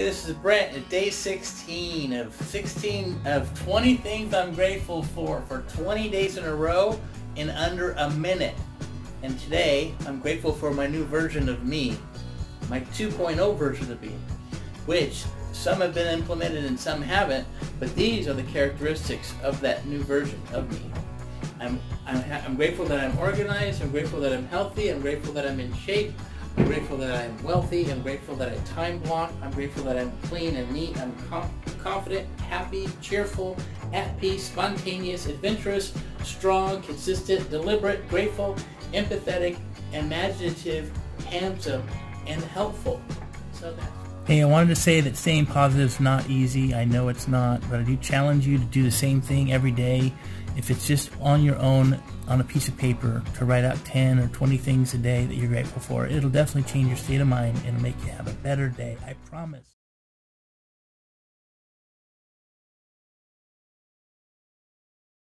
This is Brent at day 16 of 16 of 20 things I'm grateful for for 20 days in a row in under a minute. And today I'm grateful for my new version of me, my 2.0 version of me, which some have been implemented and some haven't, but these are the characteristics of that new version of me. I'm, I'm, I'm grateful that I'm organized, I'm grateful that I'm healthy, I'm grateful that I'm in shape, I'm grateful that I'm wealthy. I'm grateful that I time block. I'm grateful that I'm clean and neat. I'm com- confident, happy, cheerful, at peace, spontaneous, adventurous, strong, consistent, deliberate, grateful, empathetic, imaginative, handsome, and helpful. So that's. Hey, I wanted to say that staying positive is not easy. I know it's not, but I do challenge you to do the same thing every day. If it's just on your own, on a piece of paper, to write out 10 or 20 things a day that you're grateful for, it'll definitely change your state of mind and make you have a better day. I promise.